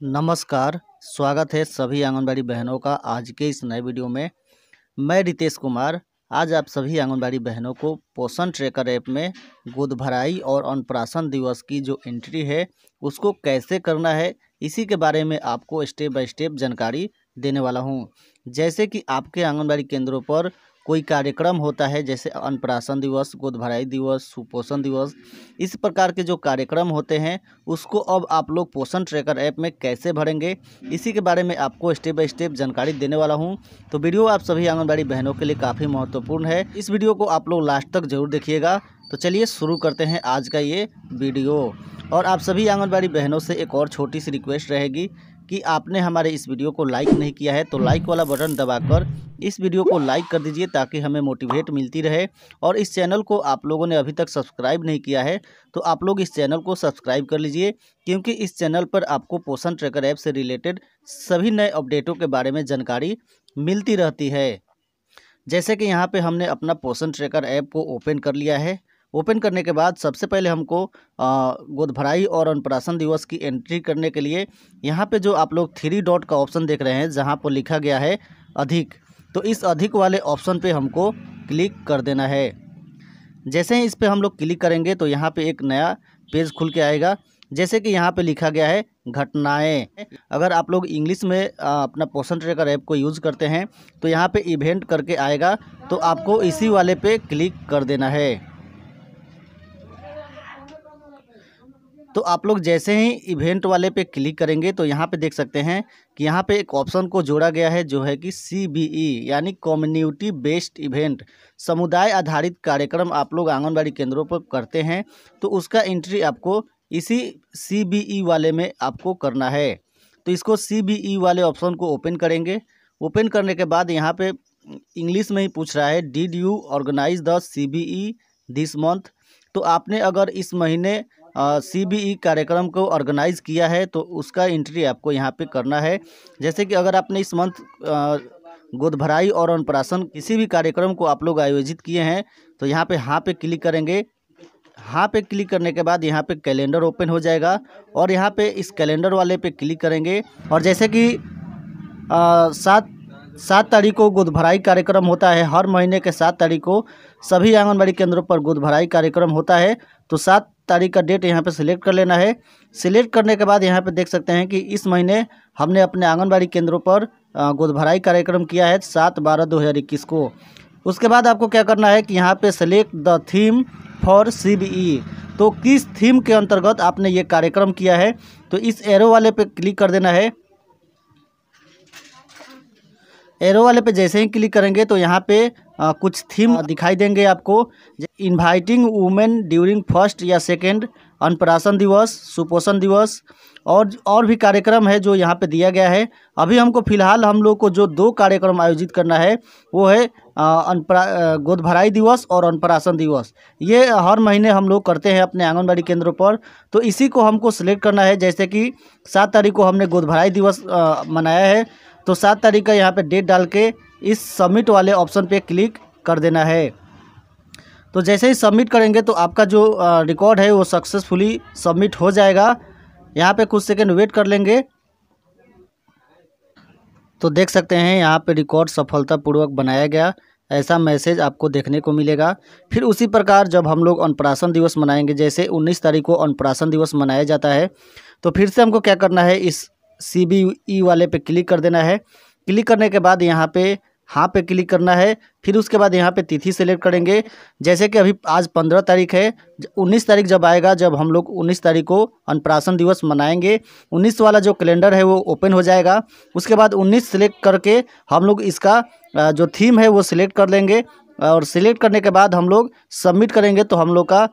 नमस्कार, स्वागत है सभी आंगनबाड़ी बहनों का आज के इस नए वीडियो में। मैं रितेश कुमार, आज आप सभी आंगनबाड़ी बहनों को पोषण ट्रैकर ऐप में गोद भराई और अन्नप्राशन दिवस की जो एंट्री है, उसको कैसे करना है, इसी के बारे में आपको स्टेप बाय स्टेप जानकारी देने वाला हूँ। जैसे कि आपके आंगनबाड़ी केंद्रों पर कोई कार्यक्रम होता है, जैसे अन्नप्राशन दिवस गोद भराई दिवस, सुपोषण दिवस, इस प्रकार के जो कार्यक्रम होते हैं, उसको अब आप लोग पोषण ट्रैकर ऐप में कैसे भरेंगे? इसी के बारे में आपको स्टेप बाय स्टेप जानकारी देने वाला हूँ। तो वीडियो आप सभी आंगनबाड़ी बहनों के लिए काफ़ी महत्वपूर्ण है। इस वीडियो को आप लोग लास्ट तक ज़रूर देखिएगा। तो चलिए शुरू करते हैं आज का ये वीडियो। और आप सभी आंगनबाड़ी बहनों से एक और छोटी सी रिक्वेस्ट रहेगी कि आपने हमारे इस वीडियो को लाइक नहीं किया है तो लाइक वाला बटन दबाकर इस वीडियो को लाइक कर दीजिए ताकि हमें मोटिवेट मिलती रहे। और इस चैनल को आप लोगों ने अभी तक सब्सक्राइब नहीं किया है तो आप लोग इस चैनल को सब्सक्राइब कर लीजिए, क्योंकि इस चैनल पर आपको पोषण ट्रैकर ऐप से रिलेटेड सभी नए अपडेटों के बारे में जानकारी मिलती रहती है। जैसे कि यहाँ पे हमने अपना पोषण ट्रैकर ऐप को ओपन कर लिया है। ओपन करने के बाद सबसे पहले हमको गोद भराई और अन्नप्राशन दिवस की एंट्री करने के लिए यहाँ पे जो आप लोग थ्री डॉट का ऑप्शन देख रहे हैं, जहाँ पर लिखा गया है अधिक तो इस अधिक वाले ऑप्शन पे हमको क्लिक कर देना है। जैसे ही इस पर हम लोग क्लिक करेंगे तो यहाँ पे एक नया पेज खुल के आएगा, जैसे कि यहाँ पे लिखा गया है घटनाएँ। अगर आप लोग इंग्लिश में अपना पोषण ट्रेकर ऐप को यूज़ करते हैं तो यहाँ पे इवेंट करके आएगा तो आपको इसी वाले पे क्लिक कर देना है। तो आप लोग जैसे ही इवेंट वाले पे क्लिक करेंगे तो यहाँ पे देख सकते हैं कि यहाँ पे एक ऑप्शन को जोड़ा गया है, जो है कि सी बी ई यानी कम्युनिटी बेस्ड इवेंट समुदाय आधारित कार्यक्रम आप लोग आंगनबाड़ी केंद्रों पर करते हैं तो उसका एंट्री आपको इसी सी बी ई वाले में आपको करना है। तो इसको सी बी ई वाले ऑप्शन को ओपन करेंगे। ओपन करने के बाद यहाँ पे इंग्लिश में ही पूछ रहा है did you organise the C B E this month तो आपने अगर इस महीने सी बी ई कार्यक्रम को ऑर्गेनाइज़ किया है तो उसका एंट्री आपको यहाँ पे करना है। जैसे कि अगर आपने इस मंथ गोद भराई और अन्नप्राशन किसी भी कार्यक्रम को आप लोग आयोजित किए हैं तो यहाँ पे हाँ पे क्लिक करेंगे। हाँ पे क्लिक करने के बाद यहाँ पे कैलेंडर ओपन हो जाएगा और यहाँ पे इस कैलेंडर वाले पे क्लिक करेंगे। और जैसे कि सात सात तारीख को गोद भराई कार्यक्रम होता है। हर महीने के सात तारीख को सभी आंगनबाड़ी केंद्रों पर गोद भराई कार्यक्रम होता है। तो सात तारीख का डेट यहाँ पे सिलेक्ट कर लेना है। सिलेक्ट करने के बाद यहाँ पे देख सकते हैं कि इस महीने हमने अपने आंगनबाड़ी केंद्रों पर गोद भराई कार्यक्रम किया है सात बारह दो हज़ार इक्कीस को। उसके बाद आपको क्या करना है कि यहाँ पे select the theme for CBE तो किस थीम के अंतर्गत आपने ये कार्यक्रम किया है? तो इस एरो वाले पे क्लिक कर देना है। एरो वाले पे जैसे ही क्लिक करेंगे तो यहाँ पे आ, कुछ थीम दिखाई देंगे आपको। इनवाइटिंग वुमेन ड्यूरिंग फ़र्स्ट या सेकेंड अन्नप्राशन दिवस सुपोषण दिवस और और भी कार्यक्रम है जो यहाँ पे दिया गया है। अभी हमको फ़िलहाल हम लोग को जो दो कार्यक्रम आयोजित करना है वो है गोद भराई दिवस और अन्नप्राशन दिवस। ये हर महीने हम लोग करते हैं अपने आंगनबाड़ी केंद्रों पर। तो इसी को हमको सिलेक्ट करना है जैसे कि सात तारीख को हमने गोद भराई दिवस मनाया है। तो सात तारीख का यहाँ पे डेट डाल के इस सबमिट वाले ऑप्शन पे क्लिक कर देना है। तो जैसे ही सबमिट करेंगे तो आपका जो रिकॉर्ड है वो सक्सेसफुली सबमिट हो जाएगा। यहाँ पे कुछ सेकंड वेट कर लेंगे। तो देख सकते हैं यहाँ पे रिकॉर्ड सफलतापूर्वक बनाया गया। ऐसा मैसेज आपको देखने को मिलेगा। फिर उसी प्रकार जब हम लोग अन्नप्राशन दिवस मनाएँगे, जैसे 19 तारीख को अन्नप्राशन दिवस मनाया जाता है तो फिर से हमको क्या करना है? इस सी बी ई वाले पे क्लिक कर देना है। क्लिक करने के बाद यहाँ पे हाँ पे क्लिक करना है। फिर उसके बाद यहाँ पे तिथि सेलेक्ट करेंगे। जैसे कि अभी आज पंद्रह तारीख है, उन्नीस तारीख जब आएगा, जब हम लोग उन्नीस तारीख को अन्नप्राशन दिवस मनाएँगे, उन्नीस वाला जो कैलेंडर है वो ओपन हो जाएगा। उसके बाद उन्नीस सेलेक्ट करके हम लोग इसका जो थीम है वो सिलेक्ट कर लेंगे। और सिलेक्ट करने के बाद हम लोग सबमिट करेंगे तो हम लोग का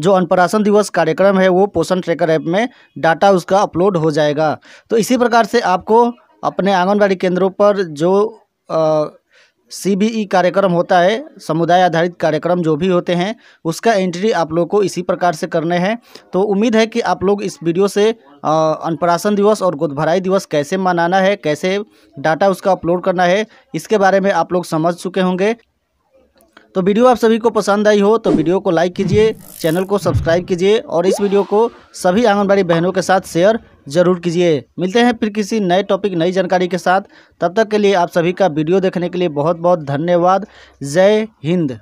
जो अन्नप्राशन दिवस कार्यक्रम है, वो पोषण ट्रैकर ऐप में डाटा उसका अपलोड हो जाएगा। तो इसी प्रकार से आपको अपने आंगनबाड़ी केंद्रों पर जो सी बी ई कार्यक्रम होता है, समुदाय आधारित कार्यक्रम जो भी होते हैं, उसका एंट्री आप लोग को इसी प्रकार से करने हैं। तो उम्मीद है कि आप लोग इस वीडियो से अन्नप्राशन दिवस और गोद भराई दिवस कैसे मनाना है, कैसे डाटा उसका अपलोड करना है, इसके बारे में आप लोग समझ चुके होंगे। तो वीडियो आप सभी को पसंद आई हो तो वीडियो को लाइक कीजिए, चैनल को सब्सक्राइब कीजिए और इस वीडियो को सभी आंगनबाड़ी बहनों के साथ शेयर ज़रूर कीजिए। मिलते हैं फिर किसी नए टॉपिक नई जानकारी के साथ। तब तक के लिए आप सभी का वीडियो देखने के लिए बहुत बहुत धन्यवाद। जय हिंद।